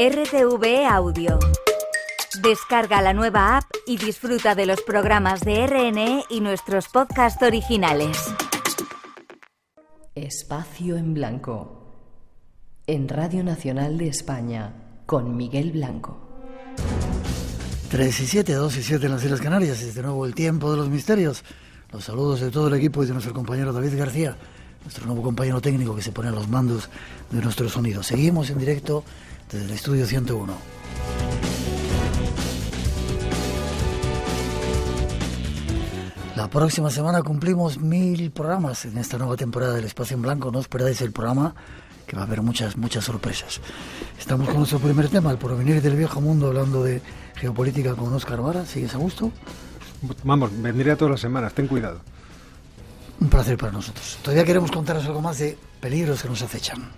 RTV Audio. Descarga la nueva app y disfruta de los programas de RNE y nuestros podcasts originales. Espacio en Blanco. En Radio Nacional de España, con Miguel Blanco. 3 y 7, 2 y 7 en las Islas Canarias. Es de nuevo el tiempo de los misterios. Los saludos de todo el equipo y de nuestro compañero David García, nuestro nuevo compañero técnico que se pone a los mandos de nuestro sonido. Seguimos en directo desde el estudio 101. La próxima semana cumplimos mil programas en esta nueva temporada del Espacio en Blanco. No os perdáis el programa, que va a haber muchas, muchas sorpresas. Estamos con nuestro primer tema, el porvenir del viejo mundo, hablando de geopolítica con Oscar Vara. ¿Sigues a gusto? Vamos, vendría todas las semanas, ten cuidado. Un placer para nosotros. Todavía queremos contaros algo más de peligros que nos acechan.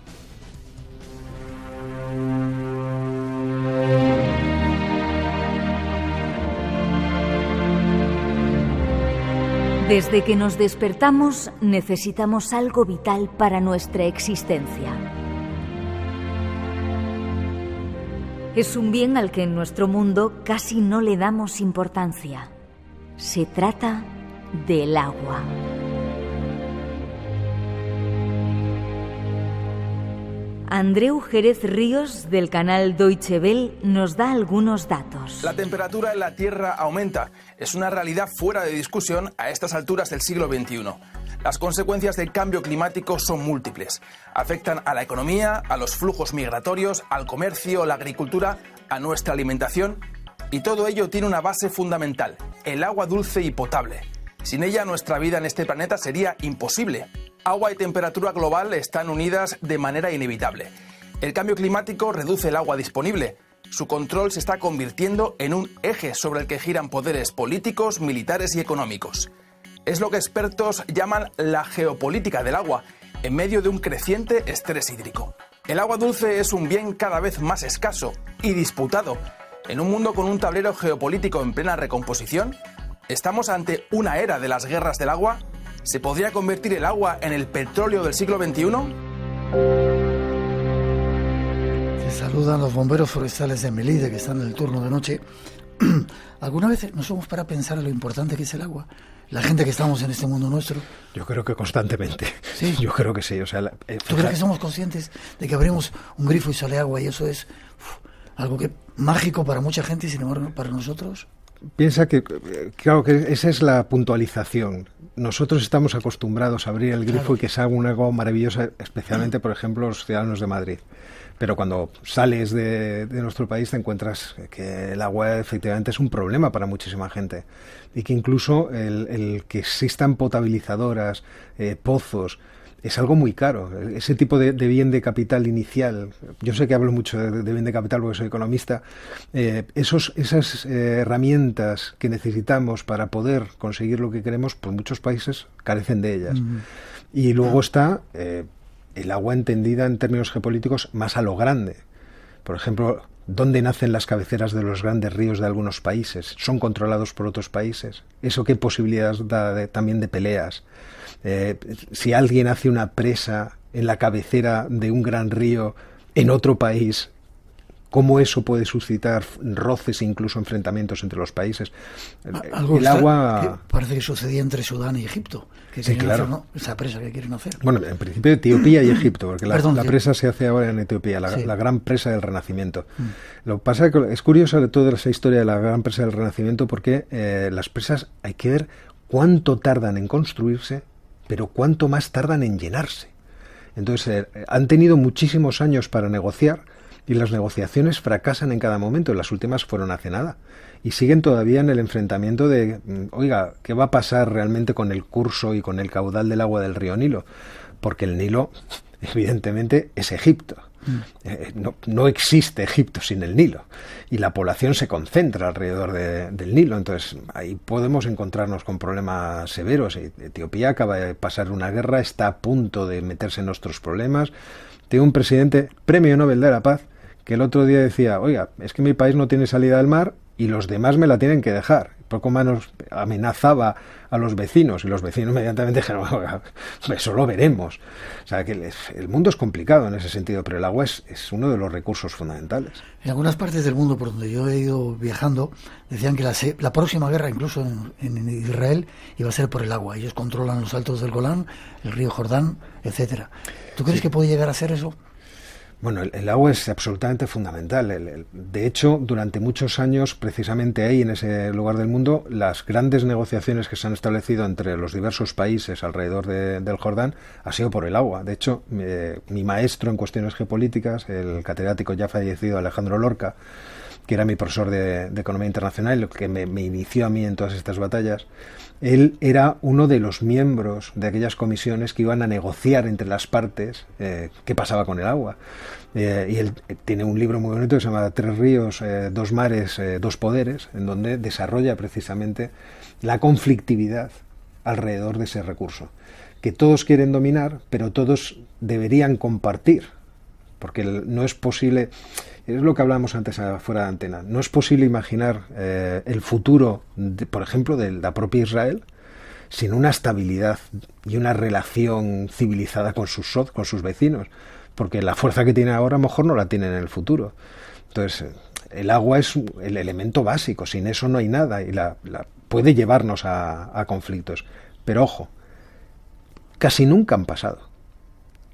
Desde que nos despertamos necesitamos algo vital para nuestra existencia. Es un bien al que en nuestro mundo casi no le damos importancia. Se trata del agua. Andreu Jerez Ríos del canal Deutsche Welle nos da algunos datos. La temperatura en la Tierra aumenta. Es una realidad fuera de discusión a estas alturas del siglo XXI. Las consecuencias del cambio climático son múltiples. Afectan a la economía, a los flujos migratorios, al comercio, la agricultura, a nuestra alimentación. Y todo ello tiene una base fundamental, el agua dulce y potable. Sin ella nuestra vida en este planeta sería imposible. Agua y temperatura global están unidas de manera inevitable. El cambio climático reduce el agua disponible. Su control se está convirtiendo en un eje sobre el que giran poderes políticos, militares y económicos. Es lo que expertos llaman la geopolítica del agua, en medio de un creciente estrés hídrico. El agua dulce es un bien cada vez más escaso y disputado. En un mundo con un tablero geopolítico en plena recomposición, ¿estamos ante una era de las guerras del agua? ¿Se podría convertir el agua en el petróleo del siglo XXI? Se saludan los bomberos forestales de Melide que están en el turno de noche. ¿Alguna vez nos somos para pensar en lo importante que es el agua? La gente que estamos en este mundo nuestro. Yo creo que constantemente. Sí. Yo creo que sí. O sea, la- eh, ¿Tú crees que somos conscientes de que abrimos un grifo y sale agua y eso es uf, algo que mágico para mucha gente y sin embargo para nosotros? Piensa que, claro, que esa es la puntualización. Nosotros estamos acostumbrados a abrir el grifo Claro. y que salga un agua maravillosa, especialmente, por ejemplo, los ciudadanos de Madrid. Pero cuando sales de, de nuestro país te encuentras que el agua efectivamente es un problema para muchísima gente. Y que incluso el, el que existan potabilizadoras, eh, pozos, es algo muy caro. Ese tipo de, de bien de capital inicial, yo sé que hablo mucho de, de bien de capital porque soy economista, eh, esos, esas eh, herramientas que necesitamos para poder conseguir lo que queremos, pues muchos países carecen de ellas. Y luego está eh, el agua entendida en términos geopolíticos más a lo grande. Por ejemplo, ¿dónde nacen las cabeceras de los grandes ríos de algunos países? ¿Son controlados por otros países? ¿Eso qué posibilidades da de- también de peleas? Eh, si alguien hace una presa en la cabecera de un gran río en otro país, ¿cómo eso puede suscitar roces e incluso enfrentamientos entre los países? A- Algo el agua... que parece que sucedía entre Sudán y Egipto. Que Sí, claro. hacer, ¿no? Esa presa que quieren hacer. Bueno, en principio Etiopía y Egipto, porque la, Perdón, la sí. presa se hace ahora en Etiopía, la, Sí. la gran presa del Renacimiento. Lo que pasa es que es curioso de toda esa historia de la gran presa del Renacimiento porque eh, las presas hay que ver cuánto tardan en construirse, pero cuánto más tardan en llenarse. Entonces, eh, han tenido muchísimos años para negociar y las negociaciones fracasan en cada momento. Las últimas fueron hace nada. Y siguen todavía en el enfrentamiento de, mm, oiga, ¿qué va a pasar realmente con el curso y con el caudal del agua del río Nilo? Porque el Nilo, evidentemente, es Egipto. Eh, no, no existe Egipto sin el Nilo. Y la población se concentra alrededor de- del Nilo. Entonces, ahí podemos encontrarnos con problemas severos. Etiopía acaba de pasar una guerra, está a punto de meterse en nuestros problemas. Tiene un presidente, premio Nobel de la Paz, que el otro día decía, oiga, es que mi país no tiene salida al mar y los demás me la tienen que dejar. Poco menos amenazaba a los vecinos y los vecinos inmediatamente dijeron, eso lo veremos. O sea, que el mundo es complicado en ese sentido, pero el agua es, es uno de los recursos fundamentales. En algunas partes del mundo por donde yo he ido viajando, decían que la, la próxima guerra, incluso en, en, Israel, iba a ser por el agua. Ellos controlan los altos del Golán, el río Jordán, etcétera. ¿Tú crees que puede llegar a ser eso? Bueno, el, agua es absolutamente fundamental. de hecho, durante muchos años, precisamente ahí, en ese lugar del mundo, las grandes negociaciones que se han establecido entre los diversos países alrededor del Jordán ha sido por el agua. De hecho, mi maestro en cuestiones geopolíticas, el catedrático ya fallecido Alejandro Lorca, que era mi profesor de, Economía Internacional, que me, me inició a mí en todas estas batallas, él era uno de los miembros de aquellas comisiones que iban a negociar entre las partes eh, qué pasaba con el agua. Eh, y él eh, tiene un libro muy bonito que se llama Tres ríos, dos mares, dos poderes, en donde desarrolla precisamente la conflictividad alrededor de ese recurso, que todos quieren dominar, pero todos deberían compartir, porque no es posible es lo que hablábamos antes fuera de antena. No es posible imaginar eh, el futuro, por ejemplo, de la propia Israel sin una estabilidad y una relación civilizada con sus, con sus vecinos, porque la fuerza que tiene ahora a lo mejor no la tiene en el futuro. Entonces, el agua es el elemento básico, sin eso no hay nada y la, puede llevarnos a conflictos. Pero ojo, casi nunca han pasado.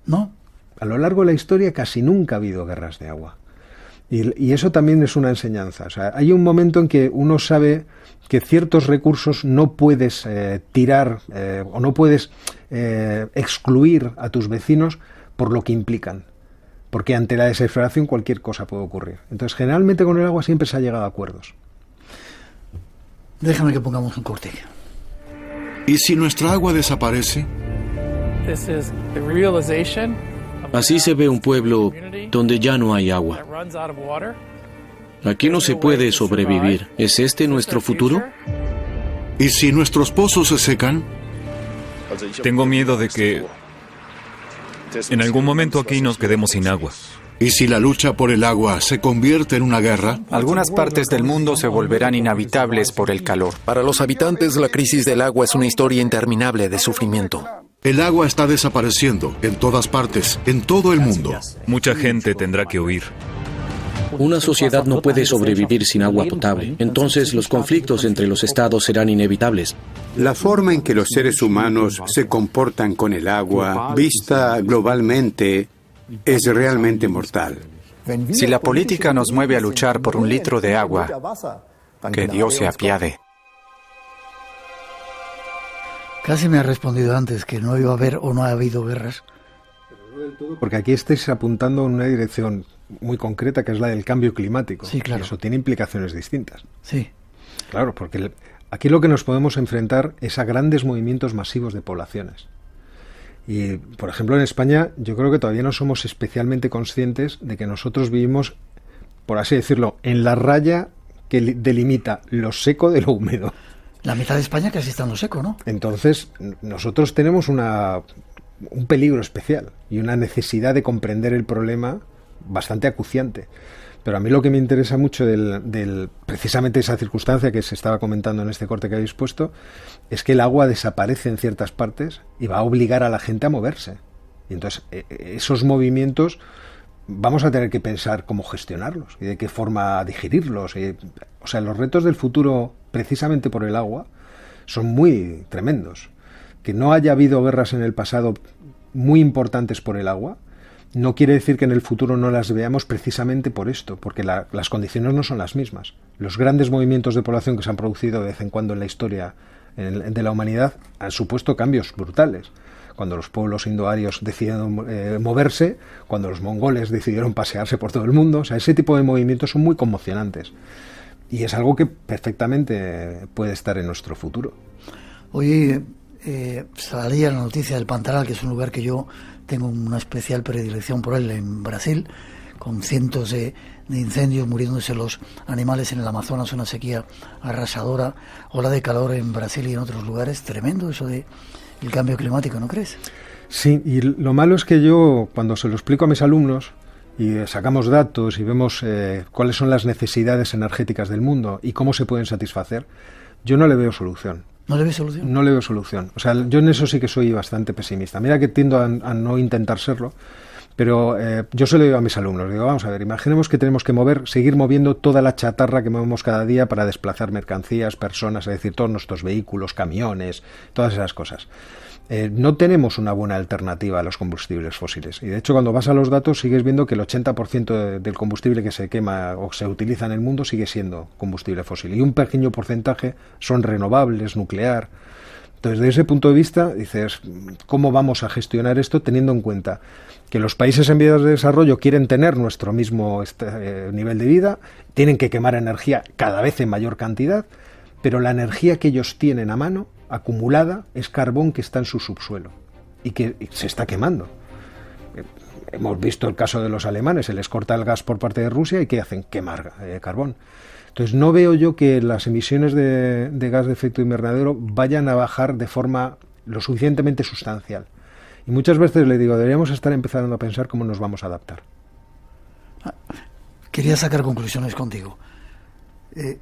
¿No? A lo largo de la historia casi nunca ha habido guerras de agua. Y, eso también es una enseñanza. O sea, hay un momento en que uno sabe que ciertos recursos no puedes eh, tirar eh, o no puedes eh, excluir a tus vecinos por lo que implican. Porque ante la desesperación cualquier cosa puede ocurrir. Entonces, generalmente con el agua siempre se ha llegado a acuerdos. Déjame que pongamos un corte. ¿Y si nuestra agua desaparece? Así se ve un pueblo donde ya no hay agua. Aquí no se puede sobrevivir. ¿Es este nuestro futuro? ¿Y si nuestros pozos se secan? Tengo miedo de que en algún momento aquí nos quedemos sin agua. ¿Y si la lucha por el agua se convierte en una guerra? Algunas partes del mundo se volverán inhabitables por el calor. Para los habitantes, la crisis del agua es una historia interminable de sufrimiento. El agua está desapareciendo en todas partes, en todo el mundo. Mucha gente tendrá que huir. Una sociedad no puede sobrevivir sin agua potable. Entonces los conflictos entre los estados serán inevitables. La forma en que los seres humanos se comportan con el agua, vista globalmente, es realmente mortal. Si la política nos mueve a luchar por un litro de agua, que Dios se apiade. Casi me ha respondido antes que no iba a haber o no ha habido guerras. Porque aquí estáis apuntando en una dirección muy concreta que es la del cambio climático. Sí, claro. eso tiene implicaciones distintas. Sí. Claro, porque aquí lo que nos podemos enfrentar es a grandes movimientos masivos de poblaciones. Y, por ejemplo, en España yo creo que todavía no somos especialmente conscientes de que nosotros vivimos, por así decirlo, en la raya que delimita lo seco de lo húmedo. La mitad de España casi está en lo seco, ¿no? Entonces, nosotros tenemos una, un peligro especial y una necesidad de comprender el problema bastante acuciante. Pero a mí lo que me interesa mucho del, del, precisamente esa circunstancia que se estaba comentando en este corte que habéis puesto es que el agua desaparece en ciertas partes y va a obligar a la gente a moverse. Y entonces e, e, esos movimientos vamos a tener que pensar cómo gestionarlos y de qué forma digerirlos. o sea, los retos del futuro, precisamente por el agua, son muy tremendos. Que no haya habido guerras en el pasado muy importantes por el agua, no quiere decir que en el futuro no las veamos precisamente por esto, porque las condiciones no son las mismas. Los grandes movimientos de población que se han producido de vez en cuando en la historia de la humanidad han supuesto cambios brutales cuando los pueblos indoarios decidieron eh, moverse, cuando los mongoles decidieron pasearse por todo el mundo. Ese tipo de movimientos son muy conmocionantes. Y es algo que perfectamente puede estar en nuestro futuro. Hoy eh, salía la noticia del Pantanal, que es un lugar que yo tengo una especial predilección por él en Brasil, con cientos de, de, incendios, muriéndose los animales en el Amazonas, una sequía arrasadora, ola de calor en Brasil y en otros lugares. Tremendo eso de el cambio climático, ¿no crees? Sí, y lo malo es que yo, cuando se lo explico a mis alumnos, y sacamos datos y vemos eh, cuáles son las necesidades energéticas del mundo y cómo se pueden satisfacer, Yo no le veo solución. ¿No le veo solución? No le veo solución. O sea, yo en eso sí que soy bastante pesimista. Mira que tiendo a, no intentar serlo, pero eh, yo se lo digo a mis alumnos, digo, vamos a ver, imaginemos que tenemos que mover, seguir moviendo toda la chatarra que movemos cada día para desplazar mercancías, personas, es decir, todos nuestros vehículos, camiones, todas esas cosas. Eh, no tenemos una buena alternativa a los combustibles fósiles. Y de hecho, cuando vas a los datos, sigues viendo que el 80% del combustible que se quema o se utiliza en el mundo sigue siendo combustible fósil. Y un pequeño porcentaje son renovables, nuclear. Entonces, desde ese punto de vista, dices, ¿cómo vamos a gestionar esto teniendo en cuenta que los países en vías de desarrollo quieren tener nuestro mismo este, eh, nivel de vida, tienen que quemar energía cada vez en mayor cantidad, pero la energía que ellos tienen a mano, acumulada, es carbón que está en su subsuelo y que se está quemando. Eh, hemos visto el caso de los alemanes, se les corta el gas por parte de Rusia y ¿qué hacen? Quemar eh, carbón. Entonces no veo yo que las emisiones de, gas de efecto invernadero vayan a bajar de forma lo suficientemente sustancial. Y muchas veces le digo, deberíamos estar empezando a pensar cómo nos vamos a adaptar. Quería sacar conclusiones contigo. Eh,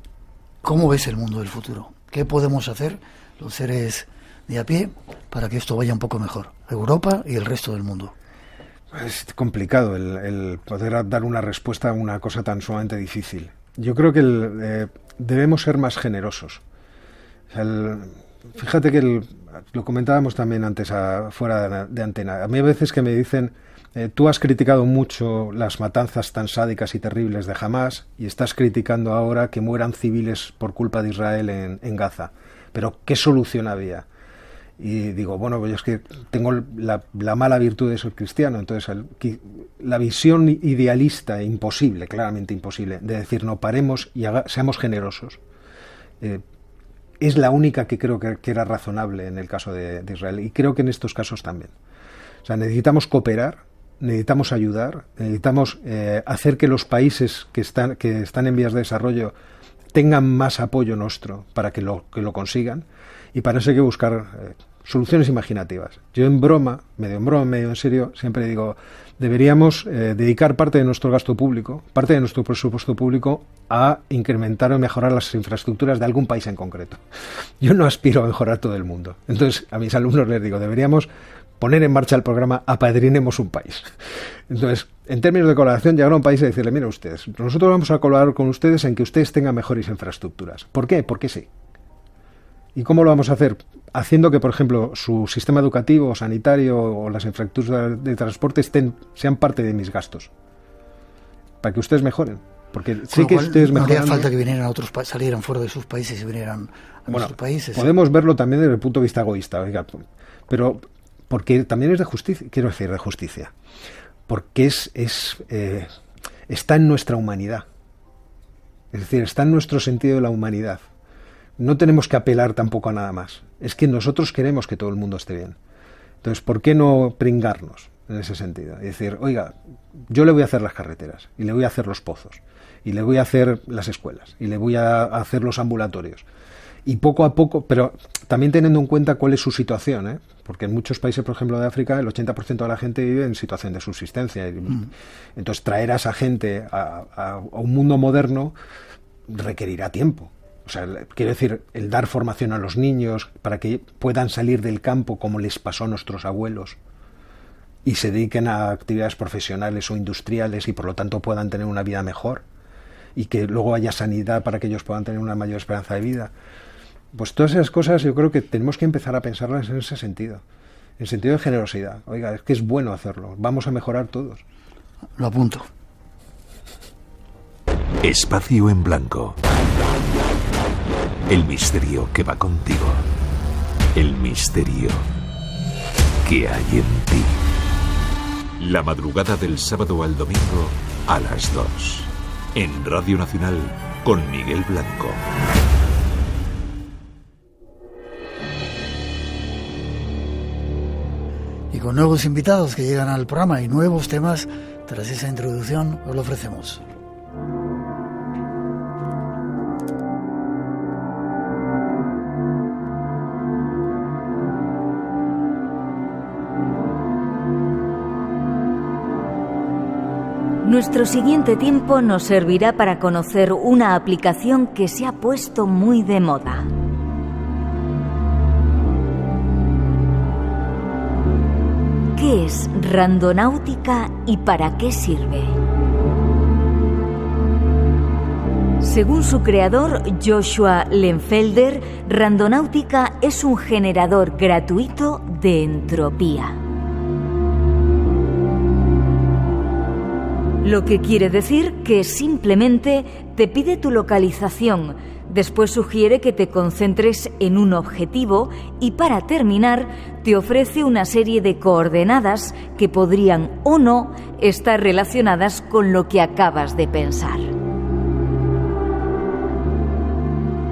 ¿Cómo ves el mundo del futuro? ¿Qué podemos hacer los seres de a pie para que esto vaya un poco mejor? Europa y el resto del mundo. Es complicado el, poder dar una respuesta a una cosa tan sumamente difícil. Yo creo que eh, debemos ser más generosos. Fíjate que lo comentábamos también antes fuera de, antena. A mí a veces que me dicen, eh, tú has criticado mucho las matanzas tan sádicas y terribles de Hamas y estás criticando ahora que mueran civiles por culpa de Israel en Gaza. Pero ¿qué solución había? Y digo, bueno, pues es que tengo la, la, mala virtud de ser cristiano, entonces el, la visión idealista, e imposible, claramente imposible, de decir no paremos y haga, seamos generosos. Eh, es la única que creo que, que, era razonable en el caso de, de, Israel y creo que en estos casos también. O sea, necesitamos cooperar, necesitamos ayudar, necesitamos eh, hacer que los países que están, que están en vías de desarrollo tengan más apoyo nuestro para que lo, que lo consigan y para eso hay que buscar eh, soluciones imaginativas. Yo en broma, medio en broma, medio en serio, siempre digo, deberíamos eh, dedicar parte de nuestro gasto público, parte de nuestro presupuesto público a incrementar o mejorar las infraestructuras de algún país en concreto. Yo no aspiro a mejorar todo el mundo. Entonces, a mis alumnos les digo, deberíamos poner en marcha el programa Apadrinemos un país. Entonces, en términos de colaboración, llegar a un país y decirle, mira ustedes, nosotros vamos a colaborar con ustedes en que ustedes tengan mejores infraestructuras. ¿Por qué? Porque sí. ¿Y cómo lo vamos a hacer? Haciendo que, por ejemplo, su sistema educativo, sanitario o las infraestructuras de transporte estén, sean parte de mis gastos. Para que ustedes mejoren. Porque sí que ustedes no haría falta que vinieran a otros salieran fuera de sus países y vinieran a bueno, nuestros países. Podemos verlo también desde el punto de vista egoísta, oiga, pero porque también es de justicia, quiero decir, de justicia. Porque es, es eh, está en nuestra humanidad. Es decir, está en nuestro sentido de la humanidad no tenemos que apelar tampoco a nada más. Es que nosotros queremos que todo el mundo esté bien. Entonces, ¿por qué no pringarnos en ese sentido? Y decir, oiga, yo le voy a hacer las carreteras, y le voy a hacer los pozos, y le voy a hacer las escuelas, y le voy a hacer los ambulatorios. Y poco a poco, pero también teniendo en cuenta cuál es su situación, ¿eh? porque en muchos países, por ejemplo, de África, el 80% de la gente vive en situación de subsistencia. Mm. Entonces, traer a esa gente a, a, a un mundo moderno requerirá tiempo. O sea, quiero decir, el dar formación a los niños para que puedan salir del campo como les pasó a nuestros abuelos y se dediquen a actividades profesionales o industriales y por lo tanto puedan tener una vida mejor y que luego haya sanidad para que ellos puedan tener una mayor esperanza de vida. Pues todas esas cosas yo creo que tenemos que empezar a pensarlas en ese sentido, en el sentido de generosidad. Oiga, es que es bueno hacerlo, vamos a mejorar todos. Lo apunto. Espacio en blanco. El misterio que va contigo. El misterio que hay en ti. La madrugada del sábado al domingo a las 2. En Radio Nacional con Miguel Blanco. Con nuevos invitados que llegan al programa y nuevos temas, tras esa introducción os lo ofrecemos. Nuestro siguiente tiempo nos servirá para conocer una aplicación que se ha puesto muy de moda. ¿Qué es randonáutica y para qué sirve? Según su creador, Joshua Lenfelder, Randonáutica es un generador gratuito de entropía. Lo que quiere decir que simplemente te pide tu localización, después sugiere que te concentres en un objetivo y para terminar te ofrece una serie de coordenadas que podrían o no estar relacionadas con lo que acabas de pensar.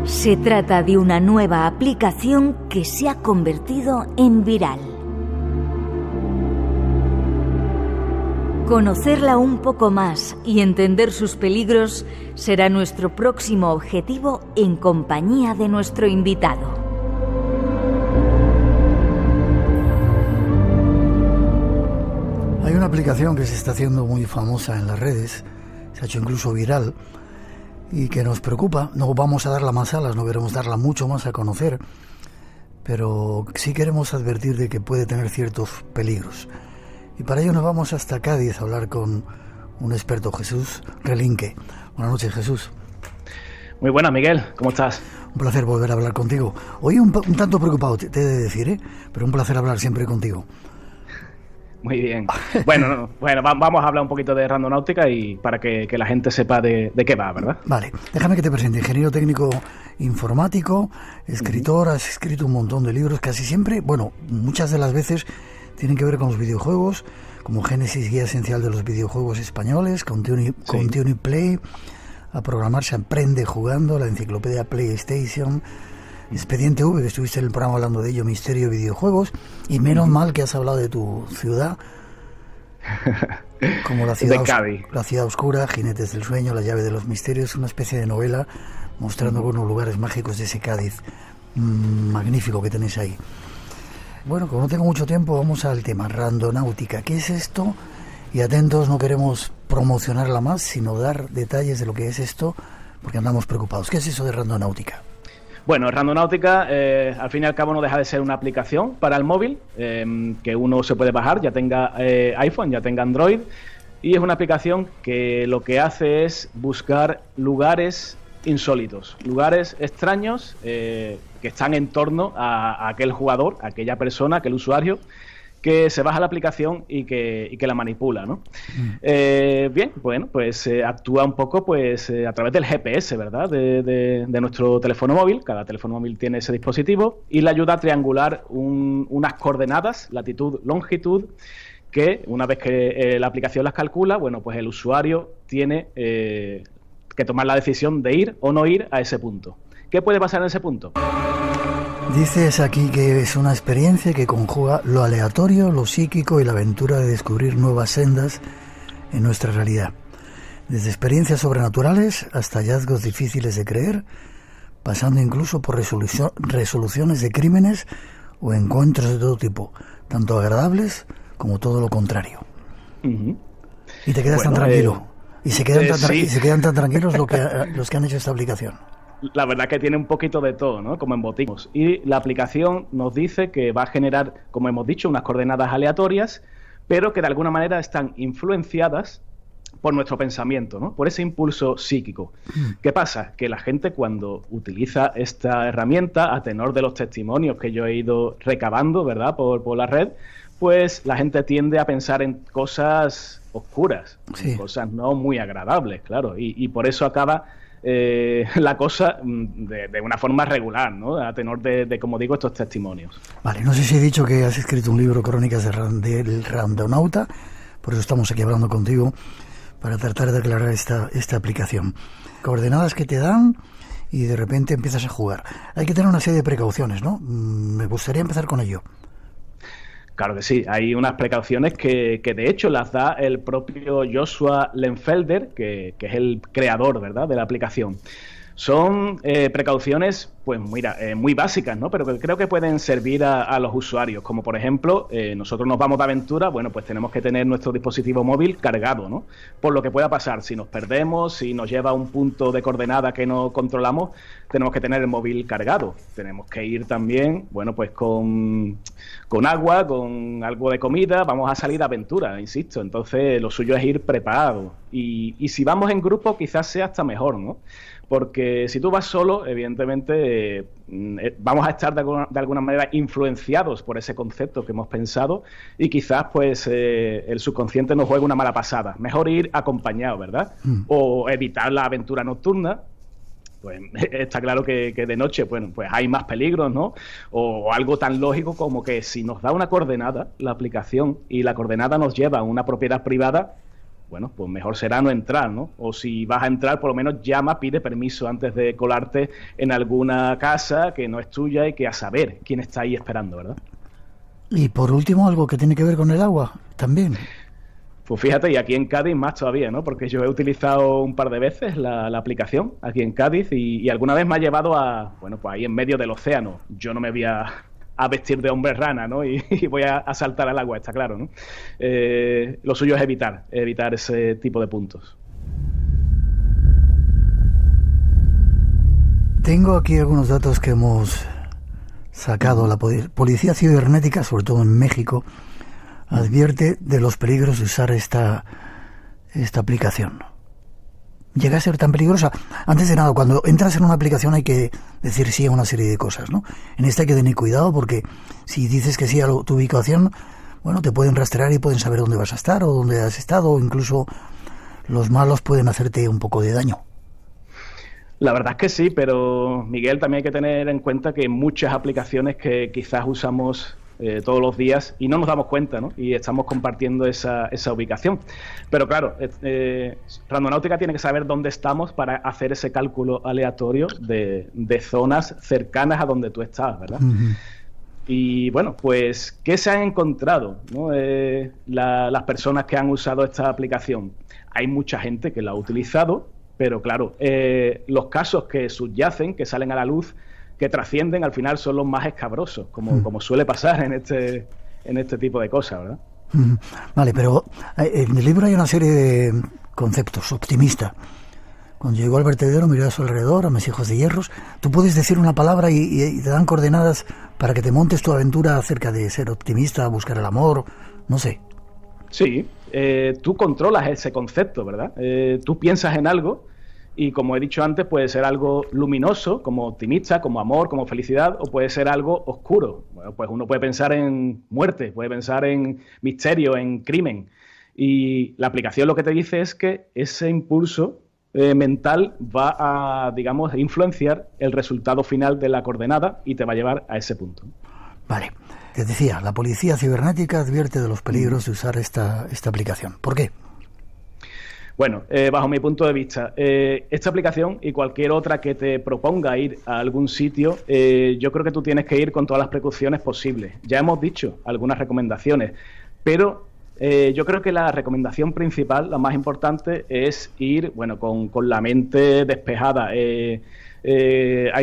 Se trata de una nueva aplicación que se ha convertido en viral. Conocerla un poco más y entender sus peligros será nuestro próximo objetivo en compañía de nuestro invitado. Hay una aplicación que se está haciendo muy famosa en las redes, se ha hecho incluso viral, y que nos preocupa. No vamos a darla más alas, no queremos darla mucho más a conocer, pero sí queremos advertir de que puede tener ciertos peligros. Y para ello nos vamos hasta Cádiz a hablar con un experto, Jesús Relinque. Buenas noches, Jesús. Muy buena, Miguel. ¿Cómo estás? Un placer volver a hablar contigo. Hoy un, un tanto preocupado, te, te he de decir, ¿eh? pero un placer hablar siempre contigo. Muy bien. Bueno, bueno, vamos a hablar un poquito de randonáutica y para que, que la gente sepa de, de, qué va, ¿verdad? Vale, déjame que te presente. Ingeniero técnico informático, escritor, has escrito un montón de libros, casi siempre, bueno, muchas de las veces tienen que ver con los videojuegos, como Génesis, guía esencial de los videojuegos españoles, Continue, sí. Continue Play, a programar se aprende jugando, la enciclopedia PlayStation, Expediente V, que estuviste en el programa hablando de ello, Misterio de Videojuegos, y menos mal que has hablado de tu ciudad, como la ciudad, la ciudad oscura, Jinetes del Sueño, La llave de los misterios, una especie de novela mostrando algunos lugares mágicos de ese Cádiz mmm, magnífico que tenéis ahí. Bueno, como no tengo mucho tiempo, vamos al tema, randonáutica. ¿Qué es esto? Y atentos, no queremos promocionarla más, sino dar detalles de lo que es esto, porque andamos preocupados. ¿Qué es eso de randonáutica? Bueno, Randonáutica eh, al fin y al cabo no deja de ser una aplicación para el móvil eh, que uno se puede bajar, ya tenga eh, iPhone, ya tenga Android, y es una aplicación que lo que hace es buscar lugares insólitos, lugares extraños que están en torno a, a, aquel jugador, a aquella persona, aquel usuario que se baja la aplicación y que, y que la manipula, ¿no? Mm. Eh, bien, bueno, pues eh, actúa un poco pues eh, a través del GPS, ¿verdad? De, de, de, nuestro teléfono móvil, cada teléfono móvil tiene ese dispositivo y le ayuda a triangular un, unas coordenadas, latitud, longitud, que una vez que la aplicación las calcula, bueno, pues el usuario tiene que tomar la decisión de ir o no ir a ese punto. ¿Qué puede pasar en ese punto? Dices aquí que es una experiencia que conjuga lo aleatorio, lo psíquico y la aventura de descubrir nuevas sendas en nuestra realidad. Desde experiencias sobrenaturales hasta hallazgos difíciles de creer, pasando incluso por resoluciones de crímenes o encuentros de todo tipo, tanto agradables como todo lo contrario. Uh -huh. Y te quedas bueno, tan tranquilo. Eh, y, se quedan, eh, tan, sí. y se quedan tan tranquilos lo que, los que han hecho esta aplicación la verdad que tiene un poquito de todo, ¿no? Como en boticos. Y la aplicación nos dice que va a generar, como hemos dicho, unas coordenadas aleatorias, pero que de alguna manera están influenciadas por nuestro pensamiento, ¿no? Por ese impulso psíquico. ¿Qué pasa? Que la gente cuando utiliza esta herramienta, a tenor de los testimonios que yo he ido recabando, ¿verdad? Por, por la red, pues la gente tiende a pensar en cosas oscuras, sí. en cosas no muy agradables, claro, y, y por eso acaba eh, la cosa mm, de, una forma regular, ¿no? A tenor de, como digo, estos testimonios. Vale, no sé si he dicho que has escrito un libro, Crónicas del de Randonauta, por eso estamos aquí hablando contigo, para tratar de aclarar esta, esta aplicación. Coordenadas que te dan y de repente empiezas a jugar. Hay que tener una serie de precauciones, ¿no? Mm, me gustaría empezar con ello. Claro que sí, hay unas precauciones que, que, de hecho las da el propio Joshua Lenfelder, que, que, es el creador ¿verdad? de la aplicación. Son eh, precauciones, pues mira, eh, muy básicas, ¿no? Pero que creo que pueden servir a, los usuarios. Como por ejemplo, eh, nosotros nos vamos de aventura, bueno, pues tenemos que tener nuestro dispositivo móvil cargado, ¿no? Por lo que pueda pasar, si nos perdemos, si nos lleva a un punto de coordenada que no controlamos, tenemos que tener el móvil cargado. Tenemos que ir también, bueno, pues con, con agua, con algo de comida, vamos a salir de aventura, insisto. Entonces, lo suyo es ir preparado. Y, y si vamos en grupo, quizás sea hasta mejor, ¿no? Porque si tú vas solo, evidentemente eh, eh, vamos a estar de alguna, manera influenciados por ese concepto que hemos pensado y quizás pues eh, el subconsciente nos juegue una mala pasada. Mejor ir acompañado, ¿verdad? Mm. O evitar la aventura nocturna, pues está claro que, de noche bueno, pues hay más peligros, ¿no? O algo tan lógico como que si nos da una coordenada, la aplicación, y la coordenada nos lleva a una propiedad privada, bueno, pues mejor será no entrar, ¿no? O si vas a entrar, por lo menos llama, pide permiso antes de colarte en alguna casa que no es tuya y que a saber quién está ahí esperando, ¿verdad? Y por último, algo que tiene que ver con el agua, también. Pues fíjate, y aquí en Cádiz más todavía, ¿no? Porque yo he utilizado un par de veces la, aplicación aquí en Cádiz y, y, alguna vez me ha llevado a, bueno, pues ahí en medio del océano. Yo no me voy a, vestir de hombre rana, ¿no? Y, voy a, saltar al agua, está claro, ¿no? Eh, lo suyo es evitar, evitar ese tipo de puntos. Tengo aquí algunos datos que hemos sacado. La Policía Cibernética, sobre todo en México, advierte de los peligros de usar esta, esta aplicación llega a ser tan peligrosa. Antes de nada, cuando entras en una aplicación hay que decir sí a una serie de cosas, ¿no? En esta hay que tener cuidado porque si dices que sí a tu ubicación, bueno, te pueden rastrear y pueden saber dónde vas a estar o dónde has estado, o incluso los malos pueden hacerte un poco de daño. La verdad es que sí, pero Miguel, también hay que tener en cuenta que muchas aplicaciones que quizás usamos eh, todos los días y no nos damos cuenta, ¿no? Y estamos compartiendo esa, esa ubicación. Pero claro, eh, Randonáutica tiene que saber dónde estamos para hacer ese cálculo aleatorio de, zonas cercanas a donde tú estás, ¿verdad? Y bueno, pues, ¿qué se han encontrado eh, las personas que han usado esta aplicación? Hay mucha gente que la ha utilizado, pero claro, los casos que subyacen, que salen a la luz, que trascienden al final son los más escabrosos, como, mm. como suele pasar en este, en este tipo de cosas, ¿verdad? Mm. Vale, pero eh, en el libro hay una serie de conceptos optimista. Cuando llegó al vertedero miró a su alrededor, a mis hijos de hierros. Tú puedes decir una palabra y, te dan coordenadas para que te montes tu aventura acerca de ser optimista, buscar el amor, no sé. Sí, eh, tú controlas ese concepto, ¿verdad? Eh, tú piensas en algo y como he dicho antes, puede ser algo luminoso, como optimista, como amor, como felicidad, o puede ser algo oscuro. Bueno, pues uno puede pensar en muerte, puede pensar en misterio, en crimen. Y la aplicación lo que te dice es que ese impulso eh, mental va a, digamos, influenciar el resultado final de la coordenada y te va a llevar a ese punto. Vale. Te decía, la policía cibernética advierte de los peligros de usar esta, esta aplicación. ¿Por qué? Bueno, eh, bajo mi punto de vista, eh, esta aplicación y cualquier otra que te proponga ir a algún sitio, eh, yo creo que tú tienes que ir con todas las precauciones posibles. Ya hemos dicho algunas recomendaciones, pero yo creo que la recomendación principal, la más importante, es ir, bueno, con, con la mente despejada. hay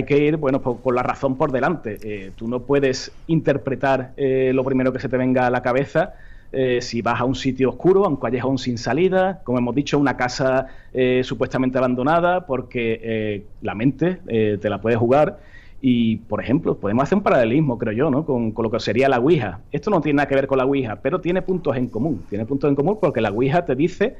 que ir, bueno, con la razón por delante. tú no puedes interpretar lo primero que se te venga a la cabeza eh, si vas a un sitio oscuro, a un callejón sin salida, como hemos dicho, una casa eh, supuestamente abandonada, porque eh, la mente te la puede jugar. Y, por ejemplo, podemos hacer un paralelismo, creo yo, ¿no? Con, con, lo que sería la Ouija. Esto no tiene nada que ver con la Ouija, pero tiene puntos en común. Tiene puntos en común porque la Ouija te dice,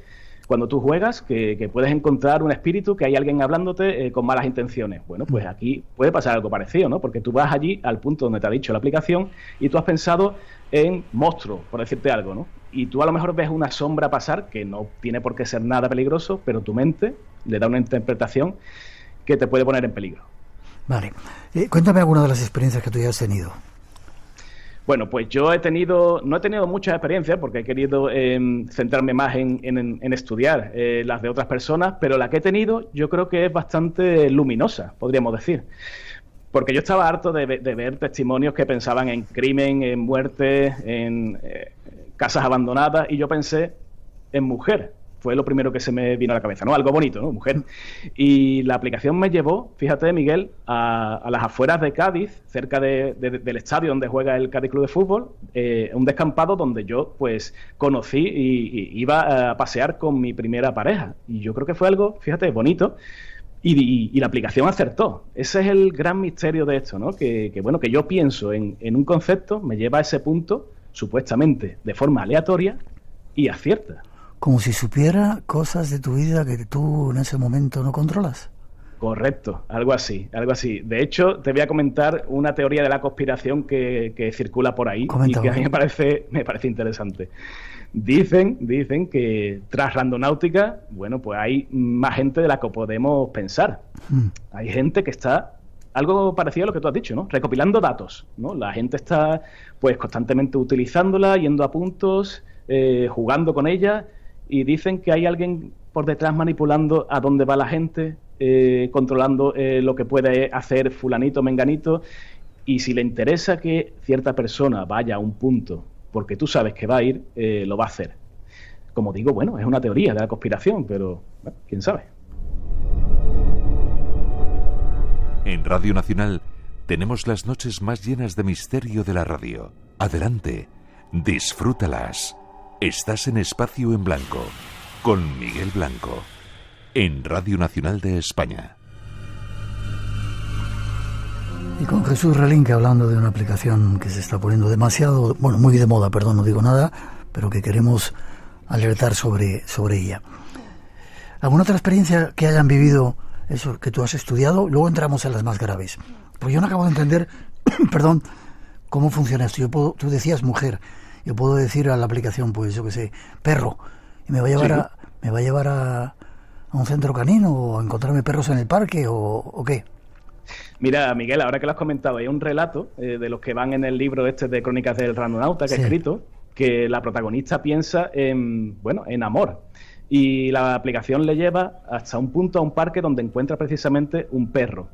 cuando tú juegas, que, puedes encontrar un espíritu, que hay alguien hablándote con malas intenciones. Bueno, pues aquí puede pasar algo parecido, ¿no? Porque tú vas allí al punto donde te ha dicho la aplicación y tú has pensado en monstruo, por decirte algo, ¿no? Y tú a lo mejor ves una sombra pasar, que no tiene por qué ser nada peligroso, pero tu mente le da una interpretación que te puede poner en peligro. Vale. Eh, cuéntame alguna de las experiencias que tú ya has tenido. Bueno, pues yo he tenido, no he tenido muchas experiencias porque he querido em, centrarme más en, estudiar eh, las de otras personas, pero la que he tenido yo creo que es bastante luminosa, podríamos decir. Porque yo estaba harto de, ver testimonios que pensaban en crimen, en muerte, en eh, casas abandonadas, y yo pensé en mujer. fue lo primero que se me vino a la cabeza, ¿no? Algo bonito, ¿no? Mujer. Y la aplicación me llevó, fíjate, Miguel, a, las afueras de Cádiz, cerca del estadio donde juega el Cádiz Club de Fútbol, eh, un descampado donde yo, pues, conocí y, iba a pasear con mi primera pareja. Y yo creo que fue algo, fíjate, bonito. Y, la aplicación acertó. Ese es el gran misterio de esto, ¿no? Que, bueno, que yo pienso en, en un concepto, me lleva a ese punto, supuestamente de forma aleatoria, y acierta como si supiera cosas de tu vida que tú en ese momento no controlas. Correcto, algo así, algo así. De hecho, te voy a comentar una teoría de la conspiración que, circula por ahí y que a mí me parece, me parece interesante. Dicen, dicen que tras Randonáutica, bueno, pues hay más gente de la que podemos pensar. Hmm. Hay gente que está algo parecido a lo que tú has dicho, ¿no? Recopilando datos, ¿no? La gente está, pues, constantemente utilizándola, yendo a puntos, eh, jugando con ella y dicen que hay alguien por detrás manipulando a dónde va la gente, eh, controlando eh, lo que puede hacer fulanito, menganito, y si le interesa que cierta persona vaya a un punto, porque tú sabes que va a ir, eh, lo va a hacer. Como digo, bueno, es una teoría de la conspiración, pero quién sabe. En Radio Nacional tenemos las noches más llenas de misterio de la radio. Adelante, disfrútalas. Estás en Espacio en Blanco con Miguel Blanco en Radio Nacional de España. Con Jesús Relinque hablando de una aplicación que se está poniendo demasiado, bueno, muy de moda, perdón, no digo nada, pero que queremos alertar sobre, sobre ella. ¿Alguna otra experiencia que hayan vivido eso que tú has estudiado? Luego entramos en las más graves. Porque yo no acabo de entender, perdón, cómo funciona esto. Yo tú decías mujer, yo puedo decir a la aplicación, pues yo qué sé, perro, y me va a llevar a me va a llevar a, un centro canino o a encontrarme perros en el parque o, qué. Mira, Miguel, ahora que lo has comentado, hay un relato eh, de los que van en el libro este de Crónicas del Randonauta que he escrito, que la protagonista piensa en, bueno, en amor. Y la aplicación le lleva hasta un punto a un parque donde encuentra precisamente un perro.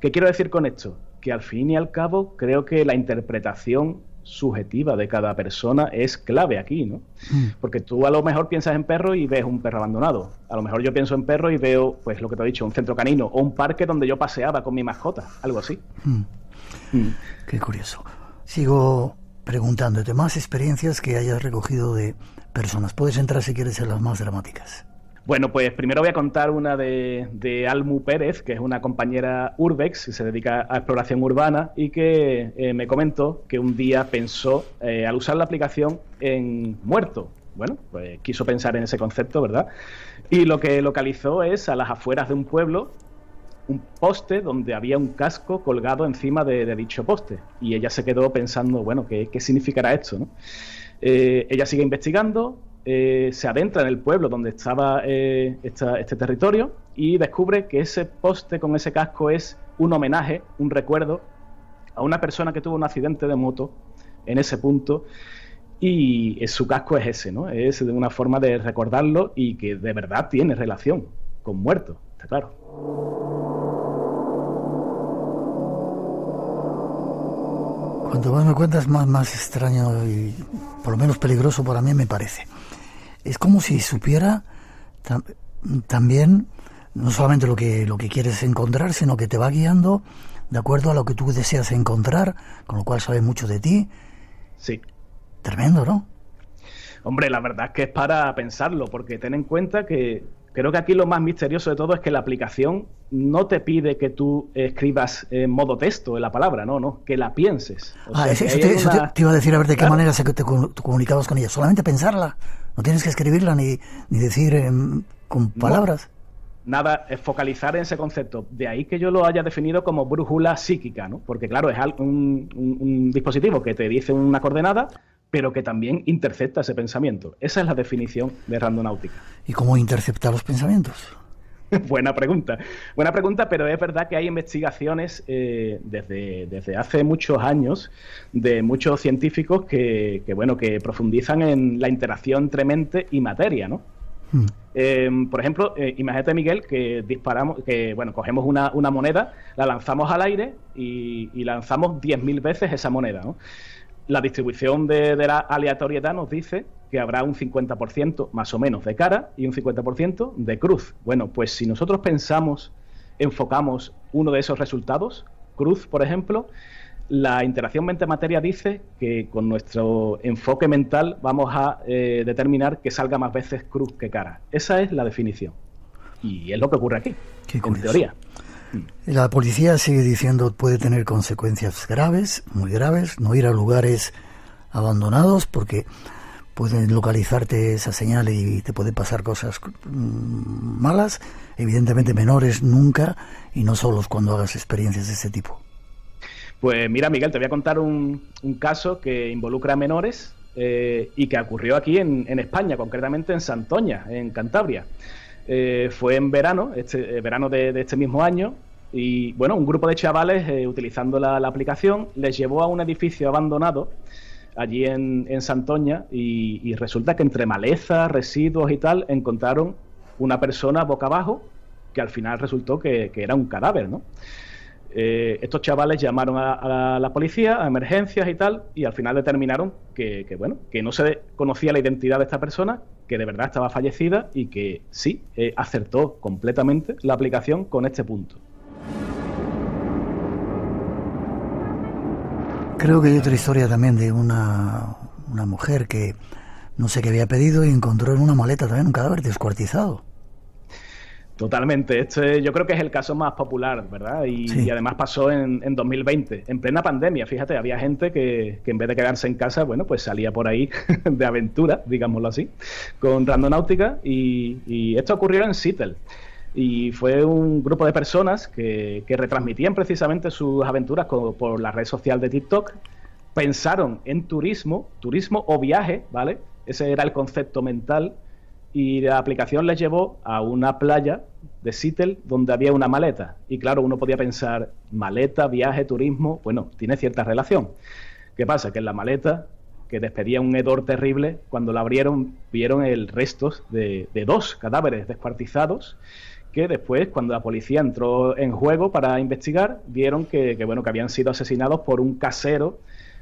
¿Qué quiero decir con esto? Que al fin y al cabo creo que la interpretación subjetiva de cada persona es clave aquí, ¿no? Mm. Porque tú a lo mejor piensas en perro y ves un perro abandonado. A lo mejor yo pienso en perro y veo, pues lo que te he dicho, un centro canino o un parque donde yo paseaba con mi mascota, algo así. Mm. Mm. Qué curioso. Sigo preguntándote más experiencias que hayas recogido de personas. Puedes entrar si quieres en las más dramáticas. Bueno, pues primero voy a contar una de, Almu Pérez, que es una compañera Urbex, que se dedica a exploración urbana y que eh, me comentó que un día pensó, eh, al usar la aplicación, en muerto. Bueno, pues quiso pensar en ese concepto, ¿verdad? Y lo que localizó es a las afueras de un pueblo un poste donde había un casco colgado encima de, dicho poste. Y ella se quedó pensando, bueno, ¿qué, significará esto? Eh, ella sigue investigando, eh, se adentra en el pueblo donde estaba eh, este territorio y descubre que ese poste con ese casco es un homenaje, un recuerdo a una persona que tuvo un accidente de moto en ese punto y su casco es ese, ¿no? Es de una forma de recordarlo y que de verdad tiene relación con muertos, está claro. Cuanto más me cuentas, más, más extraño y por lo menos peligroso para mí me parece es como si supiera también no solamente lo que, lo que quieres encontrar, sino que te va guiando de acuerdo a lo que tú deseas encontrar, con lo cual sabe mucho de ti. Sí. Tremendo, ¿no? Hombre, la verdad es que es para pensarlo, porque ten en cuenta que creo que aquí lo más misterioso de todo es que la aplicación no te pide que tú escribas en modo texto en la palabra, no, no, que la pienses. ah, eso, te, iba a decir, a ver, ¿de qué manera se te, comunicabas con ella? ¿Solamente pensarla? No tienes que escribirla ni, ni decir em, con palabras. nada, es focalizar en ese concepto. De ahí que yo lo haya definido como brújula psíquica, ¿no? Porque claro, es un, un, dispositivo que te dice una coordenada, pero que también intercepta ese pensamiento. Esa es la definición de randonáutica. ¿Y cómo intercepta los pensamientos? Buena pregunta. Buena pregunta, pero es verdad que hay investigaciones eh, desde, desde, hace muchos años de muchos científicos que, bueno, que profundizan en la interacción entre mente y materia, ¿no? Hmm. Em, por ejemplo, eh, imagínate, Miguel, que disparamos, que bueno, cogemos una, moneda, la lanzamos al aire y, y lanzamos 10.000 veces esa moneda, ¿no? La distribución de, de la aleatoriedad nos dice que habrá un 50% más o menos de cara y un 50% de cruz. Bueno, pues si nosotros pensamos, enfocamos uno de esos resultados, cruz, por ejemplo, la interacción mente-materia dice que con nuestro enfoque mental vamos a eh, determinar que salga más veces cruz que cara. Esa es la definición. Y es lo que ocurre aquí, en teoría. La policía sigue diciendo puede tener consecuencias graves, muy graves, no ir a lugares abandonados porque pueden localizarte esa señal y te pueden pasar cosas mm, malas, evidentemente menores nunca y no solos cuando hagas experiencias de este tipo. Pues mira, Miguel, te voy a contar un, caso que involucra a menores eh, y que ocurrió aquí en, España, concretamente en Santoña, en Cantabria. Eh, fue en verano, este eh, verano de, este mismo año, y bueno, un grupo de chavales utilizando la, aplicación les llevó a un edificio abandonado allí en, Santoña y, resulta que entre malezas, residuos y tal encontraron una persona boca abajo que al final resultó que, que era un cadáver, ¿no? Eh, estos chavales llamaron a, la policía, a emergencias y tal, y al final determinaron que, bueno, que no se conocía la identidad de esta persona, que de verdad estaba fallecida y que sí, eh, acertó completamente la aplicación con este punto. Creo que hay otra historia también de una, una mujer que no sé qué había pedido y encontró en una maleta también un cadáver descuartizado. Totalmente. Este yo creo que es el caso más popular, ¿verdad? Y, además pasó en, en, 2020, en plena pandemia. Fíjate, había gente que, que, en vez de quedarse en casa, bueno, pues salía por ahí de aventura, digámoslo así, con Randonáutica. Y, y esto ocurrió en Seattle. Y fue un grupo de personas que, que retransmitían precisamente sus aventuras por la red social de TikTok. Pensaron en turismo, turismo o viaje, ¿vale? Ese era el concepto mental y la aplicación les llevó a una playa de Seattle donde había una maleta. Y claro, uno podía pensar, maleta, viaje, turismo, bueno, tiene cierta relación. ¿Qué pasa? Que en la maleta, que despedía un hedor terrible, cuando la abrieron vieron el restos de, dos cadáveres descuartizados que después, cuando la policía entró en juego para investigar, vieron que, bueno, que habían sido asesinados por un casero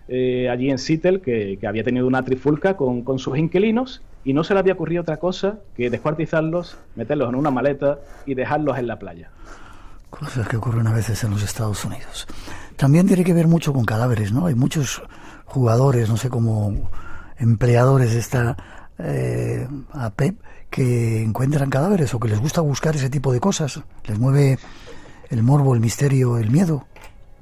eh, allí en Seattle que, había tenido una trifulca con, con sus inquilinos y no se le había ocurrido otra cosa que descuartizarlos, meterlos en una maleta y dejarlos en la playa. Cosas que ocurren a veces en los Estados Unidos. También tiene que ver mucho con cadáveres, ¿no? Hay muchos jugadores, no sé cómo empleadores de esta eh, APEP que encuentran cadáveres o que les gusta buscar ese tipo de cosas. Les mueve el morbo, el misterio, el miedo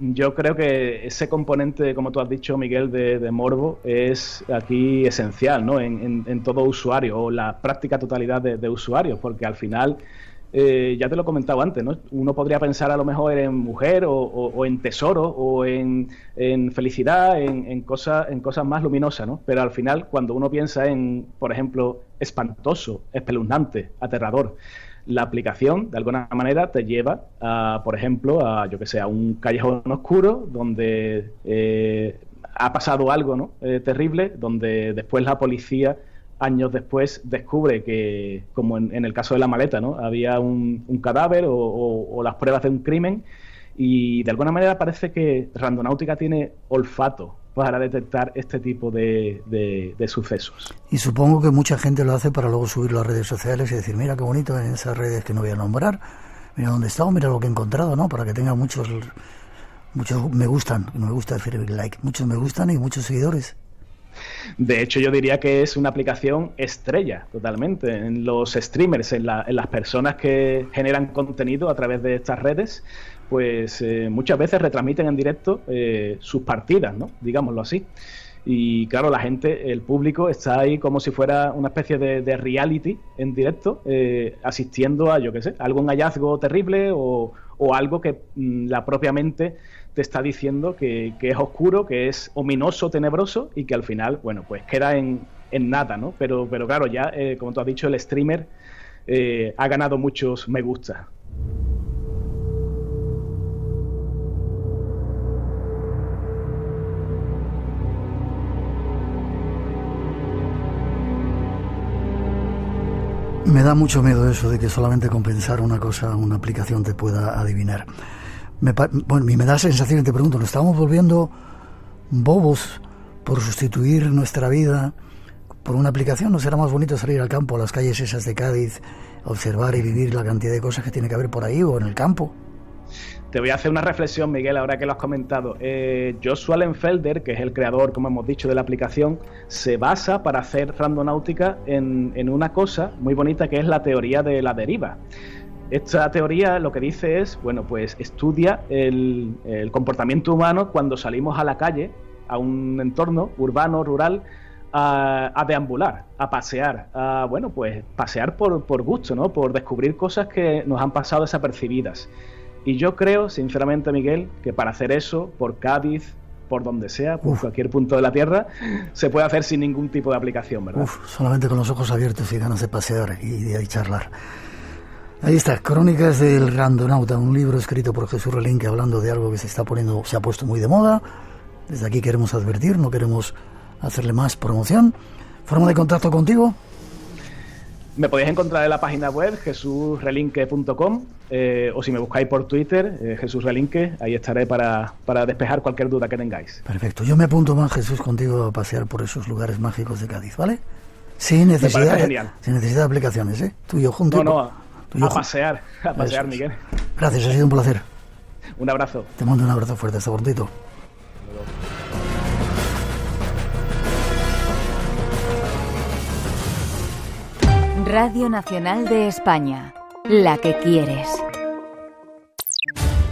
yo creo que ese componente, como tú has dicho, Miguel, de, morbo es aquí esencial ¿no? en, todo usuario o la práctica totalidad de, usuarios, porque al final, eh, ya te lo he comentado antes, ¿no? uno podría pensar a lo mejor en mujer o, en tesoro o en, felicidad, en, cosas, en cosas más luminosas, ¿no? pero al final, cuando uno piensa en, por ejemplo, espantoso, espeluznante, aterrador, la aplicación de alguna manera te lleva a, por ejemplo, a yo que sé, a un callejón oscuro donde eh, ha pasado algo ¿no? Eh, terrible, donde después la policía años después descubre que, como en, el caso de la maleta, ¿no? había un, cadáver o, las pruebas de un crimen y de alguna manera parece que Randonáutica tiene olfato para detectar este tipo de, sucesos. Y supongo que mucha gente lo hace para luego subirlo a redes sociales y decir, mira qué bonito en esas redes que no voy a nombrar, mira dónde he estado, mira lo que he encontrado, ¿no? Para que tenga muchos, muchos me gustan, me gusta decir like, muchos me gustan y muchos seguidores. De hecho, yo diría que es una aplicación estrella totalmente en los streamers, en, en las personas que generan contenido a través de estas redes pues eh, muchas veces retransmiten en directo eh, sus partidas, ¿no? Digámoslo así. Y claro, la gente, el público está ahí como si fuera una especie de, reality en directo, eh, asistiendo a, yo qué sé, algún hallazgo terrible o, algo que mm, la propia mente te está diciendo que, es oscuro, que es ominoso, tenebroso y que al final, bueno, pues queda en, en nada, ¿no? Pero, pero claro, ya, como tú has dicho, el streamer ha ganado muchos me gusta. Me da mucho miedo eso de que solamente compensar una cosa, una aplicación te pueda adivinar. Me, bueno, me da sensación, y te pregunto, ¿nos estamos volviendo bobos por sustituir nuestra vida por una aplicación, ¿no será más bonito salir al campo, a las calles esas de Cádiz, observar y vivir la cantidad de cosas que tiene que haber por ahí o en el campo? Te voy a hacer una reflexión, Miguel, ahora que lo has comentado. Eh, Joshua Lenfelder, que es el creador, como hemos dicho, de la aplicación, se basa para hacer randonáutica en, en una cosa muy bonita que es la teoría de la deriva. Esta teoría lo que dice es, bueno, pues estudia el, el comportamiento humano cuando salimos a la calle, a un entorno urbano, rural, a, a, deambular, a pasear, a, bueno, pues pasear por, por gusto, ¿no? Por descubrir cosas que nos han pasado desapercibidas. Y yo creo, sinceramente, Miguel, que para hacer eso, por Cádiz, por donde sea, por Uf. cualquier punto de la Tierra, se puede hacer sin ningún tipo de aplicación, ¿verdad? Uf, solamente con los ojos abiertos y ganas de pasear y de charlar. Ahí está, Crónicas del Randonauta, un libro escrito por Jesús Relinque hablando de algo que se está poniendo, se ha puesto muy de moda. Desde aquí queremos advertir, no queremos hacerle más promoción. ¿Forma de contacto contigo? Me podéis encontrar en la página web jesusrelinque.com eh, o si me buscáis por Twitter, eh, Jesús Relinque, ahí estaré para, para, despejar cualquier duda que tengáis. Perfecto. Yo me apunto más, Jesús, contigo a pasear por esos lugares mágicos de Cádiz, ¿vale? Sin necesidad, sin necesidad de aplicaciones, ¿eh? Tú y yo juntos. No, no, yo a pasear, a pasear, Eso. Miguel. Gracias, ha sido un placer. Un abrazo. Te mando un abrazo fuerte, hasta prontito. Radio Nacional de España, la que quieres.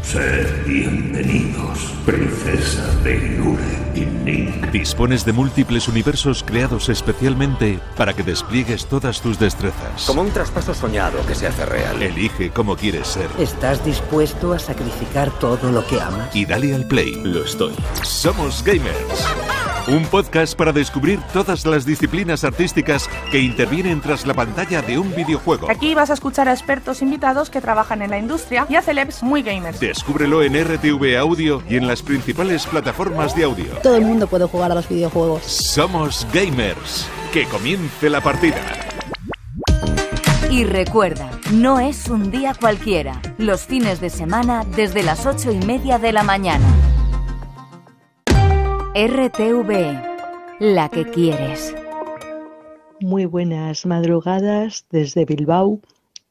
Sed bienvenidos, princesa de Lure y Link. Dispones de múltiples universos creados especialmente para que despliegues todas tus destrezas. Como un traspaso soñado que se hace real. Elige cómo quieres ser. ¿Estás dispuesto a sacrificar todo lo que amas? Y dale al play. Lo estoy. Somos gamers. Un podcast para descubrir todas las disciplinas artísticas que intervienen tras la pantalla de un videojuego. Aquí vas a escuchar a expertos invitados que trabajan en la industria y a celebs muy gamers. Descúbrelo en RTV Audio y en las principales plataformas de audio. Todo el mundo puede jugar a los videojuegos. Somos gamers. Que comience la partida. Y recuerda, no es un día cualquiera. Los fines de semana desde las ocho y media de la mañana. RTV, la que quieres. Muy buenas madrugadas desde Bilbao.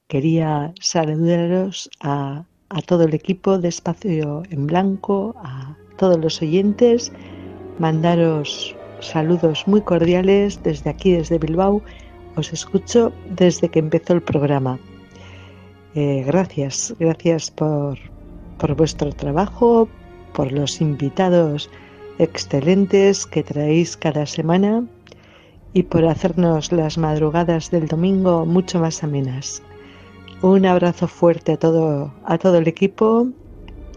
Quería saludaros a, todo el equipo de Espacio en Blanco, a todos los oyentes, mandaros saludos muy cordiales desde aquí, desde Bilbao. Os escucho desde que empezó el programa. Eh, gracias, gracias por, por vuestro trabajo, por los invitados excelentes que traéis cada semana y por hacernos las madrugadas del domingo mucho más amenas. Un abrazo fuerte a todo, a todo el equipo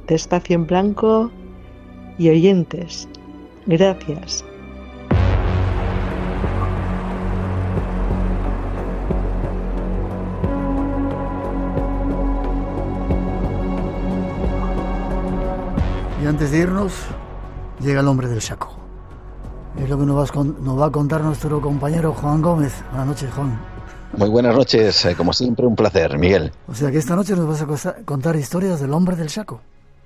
de Espacio en Blanco y oyentes. Gracias. Y antes de irnos, llega el hombre del saco. Es lo que nos, va a contar nuestro compañero Juan Gómez. Buenas noches, Juan. Muy buenas noches, eh, como siempre un placer, Miguel. O sea que esta noche nos vas a contar historias del hombre del saco.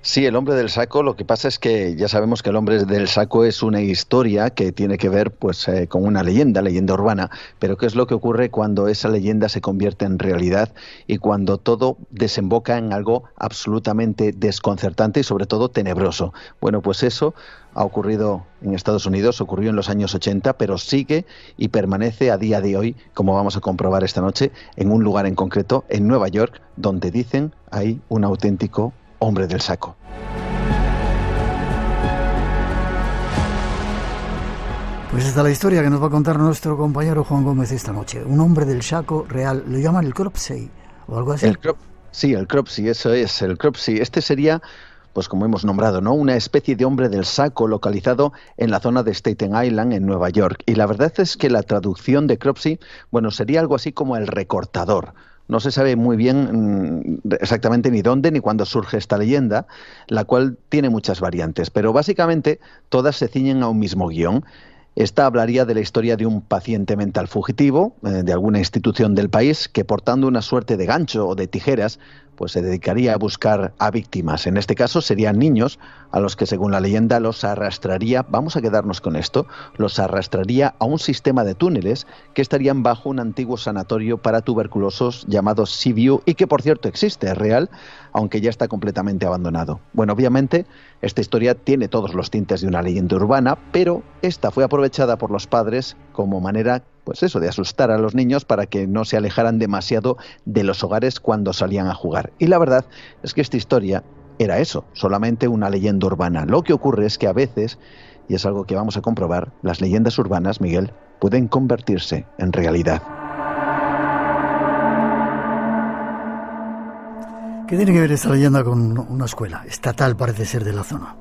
Sí, el hombre del saco, lo que pasa es que ya sabemos que el hombre del saco es una historia que tiene que ver pues eh, con una leyenda, leyenda urbana, pero ¿qué es lo que ocurre cuando esa leyenda se convierte en realidad y cuando todo desemboca en algo absolutamente desconcertante y sobre todo tenebroso? Bueno, pues eso ha ocurrido en Estados Unidos, ocurrió en los años 80, pero sigue y permanece a día de hoy, como vamos a comprobar esta noche, en un lugar en concreto, en Nueva York, donde dicen hay un auténtico hombre del saco. Pues esta es la historia que nos va a contar nuestro compañero Juan Gómez esta noche. Un hombre del saco real, lo llaman el Cropsey o algo así. El crop, sí, el Cropsey, eso es, el Cropsey. Este sería pues como hemos nombrado, ¿no? Una especie de hombre del saco localizado en la zona de Staten Island, en Nueva York. Y la verdad es que la traducción de Cropsey, bueno, sería algo así como el recortador. No se sabe muy bien mm, exactamente ni dónde ni cuándo surge esta leyenda, la cual tiene muchas variantes, pero básicamente todas se ciñen a un mismo guion. Esta hablaría de la historia de un paciente mental fugitivo eh, de alguna institución del país que portando una suerte de gancho o de tijeras, pues se dedicaría a buscar a víctimas. En este caso serían niños a los que según la leyenda los arrastraría, vamos a quedarnos con esto, los arrastraría a un sistema de túneles que estarían bajo un antiguo sanatorio para tuberculosos llamado Sibiu y que por cierto existe, es real, aunque ya está completamente abandonado. Bueno, obviamente esta historia tiene todos los tintes de una leyenda urbana, pero esta fue aprovechada por los padres como manera, pues eso, de asustar a los niños para que no se alejaran demasiado de los hogares cuando salían a jugar. Y la verdad es que esta historia era eso, solamente una leyenda urbana. Lo que ocurre es que a veces, y es algo que vamos a comprobar, las leyendas urbanas, Miguel, pueden convertirse en realidad. ¿Qué tiene que ver esta leyenda con una escuela? Estatal parece ser de la zona.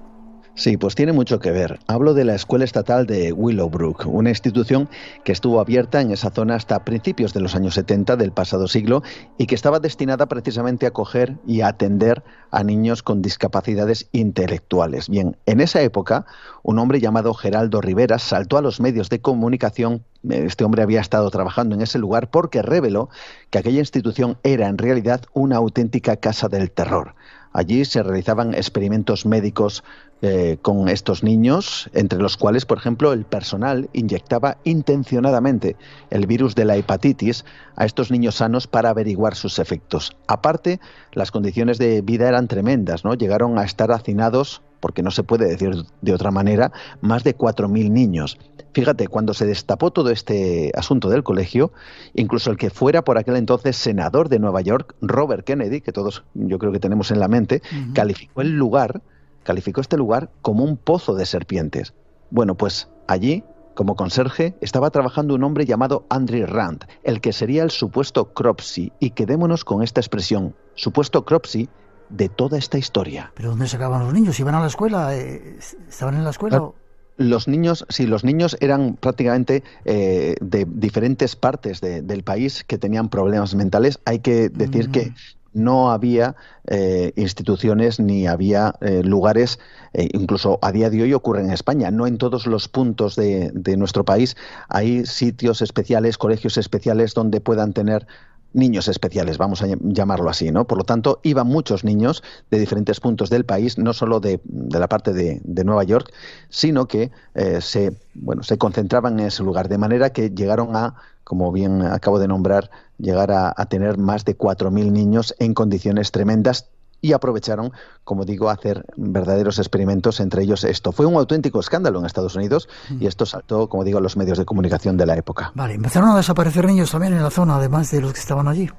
Sí, pues tiene mucho que ver. Hablo de la Escuela Estatal de Willowbrook, una institución que estuvo abierta en esa zona hasta principios de los años 70 del pasado siglo y que estaba destinada precisamente a acoger y a atender a niños con discapacidades intelectuales. Bien, en esa época, un hombre llamado Geraldo Rivera saltó a los medios de comunicación. Este hombre había estado trabajando en ese lugar porque reveló que aquella institución era en realidad una auténtica casa del terror. Allí se realizaban experimentos médicos eh, con estos niños, entre los cuales, por ejemplo, el personal inyectaba intencionadamente el virus de la hepatitis a estos niños sanos para averiguar sus efectos. Aparte, las condiciones de vida eran tremendas, ¿no? Llegaron a estar hacinados, porque no se puede decir de otra manera, más de 4.000 niños. Fíjate, cuando se destapó todo este asunto del colegio, incluso el que fuera por aquel entonces senador de Nueva York, Robert Kennedy, que todos yo creo que tenemos en la mente, calificó el lugar, calificó este lugar como un pozo de serpientes. Bueno, pues allí, como conserje, estaba trabajando un hombre llamado Andrew Rand, el que sería el supuesto Cropsy, y quedémonos con esta expresión, supuesto Cropsy, de toda esta historia. ¿Pero dónde sacaban los niños? ¿Iban a la escuela? Eh, ¿Estaban en la escuela? los niños, sí, los niños eran prácticamente eh, de diferentes partes del país que tenían problemas mentales. Hay que decir que mm. no había eh, instituciones ni había eh, lugares, incluso a día de hoy ocurre en España, no en todos los puntos de, de nuestro país hay sitios especiales, colegios especiales donde puedan tener niños especiales, vamos a llamarlo así, ¿no? Por lo tanto, iban muchos niños de diferentes puntos del país, no solo de, la parte de, Nueva York, sino que eh, se, bueno, se concentraban en ese lugar, de manera que llegaron a, como bien acabo de nombrar, llegar a, tener más de 4.000 niños en condiciones tremendas, y aprovecharon, como digo, a hacer verdaderos experimentos, entre ellos esto. Fue un auténtico escándalo en Estados Unidos y esto saltó, como digo, a los medios de comunicación de la época. Vale, empezaron a desaparecer niños también en la zona, además de los que estaban allí.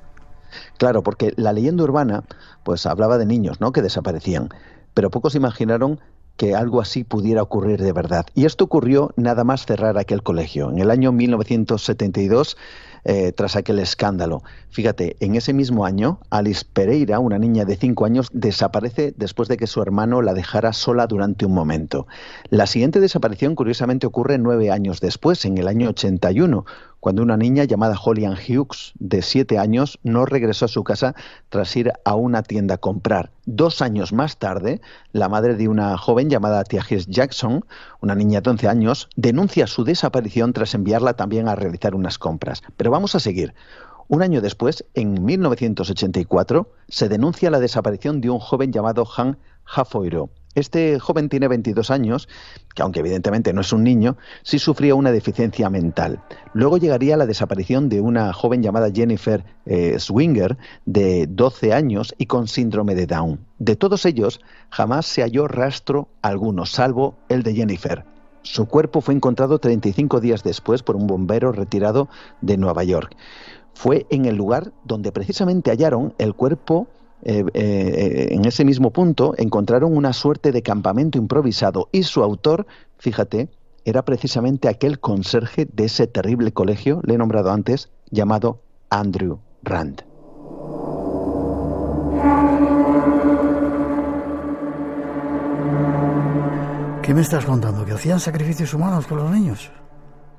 Claro, porque la leyenda urbana pues hablaba de niños, ¿no? que desaparecían, pero pocos imaginaron que algo así pudiera ocurrir de verdad. Y esto ocurrió nada más cerrar aquel colegio. En el año 1972 eh, tras aquel escándalo. Fíjate, en ese mismo año, Alice Pereira, una niña de 5 años, desaparece después de que su hermano la dejara sola durante un momento. La siguiente desaparición, curiosamente, ocurre nueve años después, en el año 81, cuando una niña llamada Holly Hughes, de 7 años, no regresó a su casa tras ir a una tienda a comprar. Dos años más tarde, la madre de una joven llamada Tiages Jackson, una niña de 11 años, denuncia su desaparición tras enviarla también a realizar unas compras. Pero vamos a seguir. Un año después, en 1984, se denuncia la desaparición de un joven llamado Han Hafoiro. Este joven tiene 22 años, que aunque evidentemente no es un niño, sí sufría una deficiencia mental. Luego llegaría la desaparición de una joven llamada Jennifer eh, Swinger, de 12 años y con síndrome de Down. De todos ellos, jamás se halló rastro alguno, salvo el de Jennifer. Su cuerpo fue encontrado 35 días después por un bombero retirado de Nueva York. Fue en el lugar donde precisamente hallaron el cuerpo eh, eh, en ese mismo punto encontraron una suerte de campamento improvisado y su autor, fíjate, era precisamente aquel conserje de ese terrible colegio, le he nombrado antes, llamado Andrew Rand. ¿Qué me estás contando? ¿Que hacían sacrificios humanos con los niños?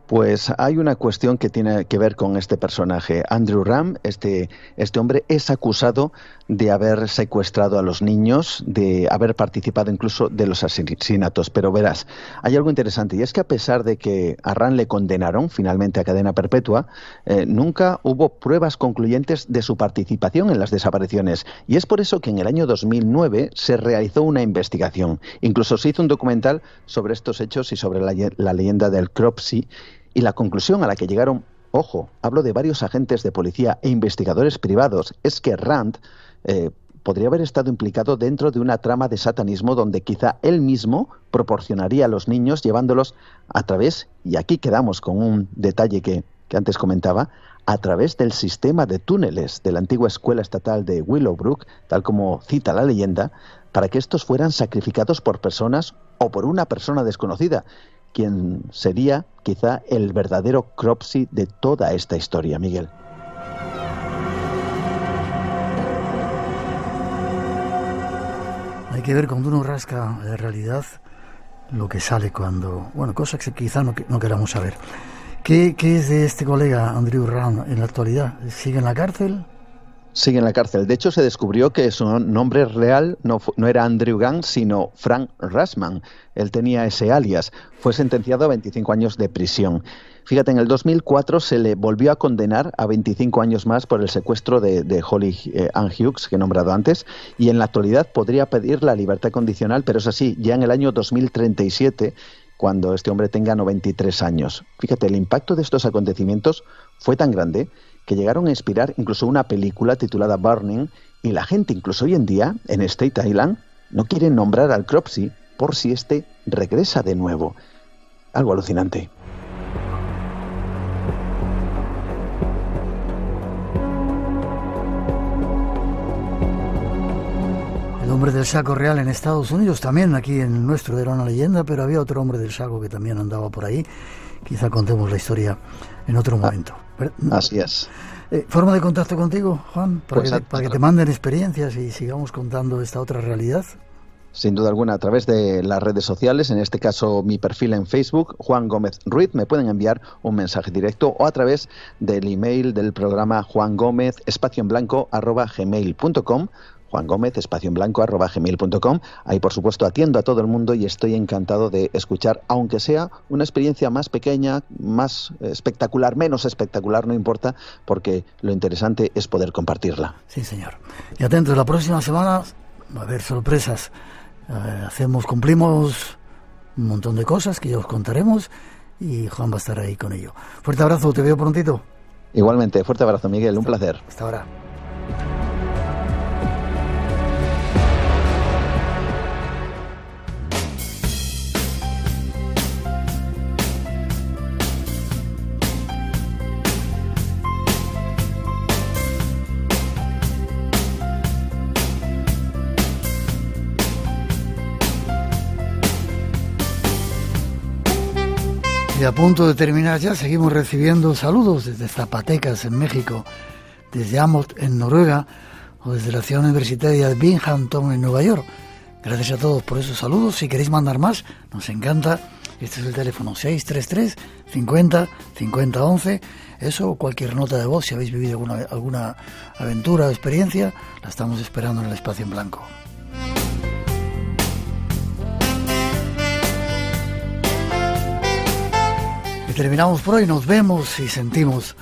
Pues hay una cuestión que tiene que ver con este personaje. Andrew Ram, este, este hombre, es acusado de haber secuestrado a los niños, de haber participado incluso de los asesinatos. Pero verás, hay algo interesante y es que a pesar de que a Ram le condenaron finalmente a cadena perpetua, eh, nunca hubo pruebas concluyentes de su participación en las desapariciones. Y es por eso que en el año 2009 se realizó una investigación. Incluso se hizo un documental sobre estos hechos y sobre la, leyenda del Cropsey y la conclusión a la que llegaron, ojo, hablo de varios agentes de policía e investigadores privados, es que Rand eh, podría haber estado implicado dentro de una trama de satanismo donde quizá él mismo proporcionaría a los niños llevándolos a través, y aquí quedamos con un detalle que, que antes comentaba, a través del sistema de túneles de la antigua escuela estatal de Willowbrook, tal como cita la leyenda, para que estos fueran sacrificados por personas o por una persona desconocida, quien sería quizá el verdadero Cropsy de toda esta historia, Miguel. Que ver cuando uno rasca la realidad lo que sale cuando, bueno, cosas que quizá no, no queramos saber. ¿Qué, ¿Qué, es de este colega Andrew Rand en la actualidad? ¿Sigue en la cárcel? Sigue en la cárcel. De hecho, se descubrió que su nombre real no, no era Andrew Gang, sino Frank Rasman. Él tenía ese alias. Fue sentenciado a 25 años de prisión. Fíjate, en el 2004 se le volvió a condenar a 25 años más por el secuestro de, Holly eh, Ann Hughes, que he nombrado antes, y en la actualidad podría pedir la libertad condicional, pero es así, ya en el año 2037 cuando este hombre tenga 93 años. Fíjate, el impacto de estos acontecimientos fue tan grande que llegaron a inspirar incluso una película titulada Burning y la gente incluso hoy en día en State Island no quiere nombrar al Cropsey por si éste regresa de nuevo. Algo alucinante. El hombre del saco real en Estados Unidos, también aquí en el nuestro era una leyenda, pero había otro hombre del saco que también andaba por ahí. Quizá contemos la historia en otro momento. Así es. Eh, ¿Forma de contacto contigo, Juan? Para, pues que, te, para que te manden experiencias y sigamos contando esta otra realidad. Sin duda alguna, a través de las redes sociales, en este caso mi perfil en Facebook, Juan Gómez Ruiz, me pueden enviar un mensaje directo o a través del email del programa Juan Gómez, espacio en blanco, arroba gmail.com Juan Gómez, espacio en blanco, arroba gmail.com. Ahí, por supuesto, atiendo a todo el mundo y estoy encantado de escuchar, aunque sea una experiencia más pequeña, más espectacular, menos espectacular, no importa, porque lo interesante es poder compartirla. Sí, señor. Y atentos, la próxima semana va a haber sorpresas. Eh, hacemos, cumplimos un montón de cosas que ya os contaremos y Juan va a estar ahí con ello. Fuerte abrazo, te veo prontito. Igualmente, fuerte abrazo, Miguel, un placer. Hasta ahora. A punto de terminar ya, seguimos recibiendo saludos desde Zapatecas en México, desde Amot en Noruega o desde la ciudad universitaria de Binghamton en Nueva York. Gracias a todos por esos saludos. Si queréis mandar más, nos encanta. Este es el teléfono 633 50 50 11. Eso cualquier nota de voz, si habéis vivido alguna, alguna aventura o experiencia, la estamos esperando en el espacio en blanco. Terminamos por hoy. Nos vemos y sentimos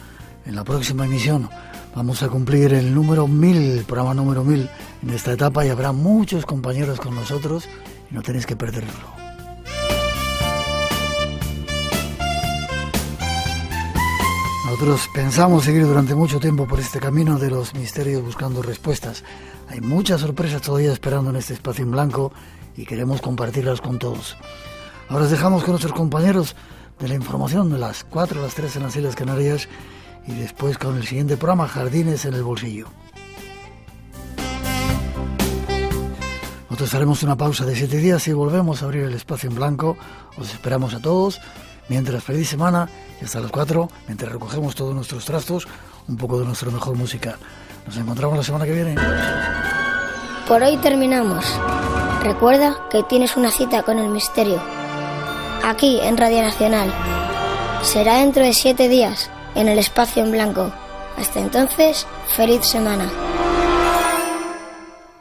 en la próxima emisión. Vamos a cumplir el número 1000, el programa número 1000 en esta etapa y habrá muchos compañeros con nosotros y no tenéis que perderlo. Nosotros pensamos seguir durante mucho tiempo por este camino de los misterios buscando respuestas. Hay muchas sorpresas todavía esperando en este espacio en blanco y queremos compartirlas con todos. Ahora os dejamos con nuestros compañeros de la información de las 4 a las 3 en las Islas Canarias y después con el siguiente programa Jardines en el Bolsillo. Nosotros haremos una pausa de 7 días y volvemos a abrir el espacio en blanco. Os esperamos a todos. Mientras, feliz semana y hasta las 4, mientras recogemos todos nuestros trastos, un poco de nuestra mejor música. Nos encontramos la semana que viene. Por hoy terminamos. Recuerda que tienes una cita con el misterio aquí en Radio Nacional. será dentro de siete días, en el espacio en blanco. Hasta entonces, feliz semana.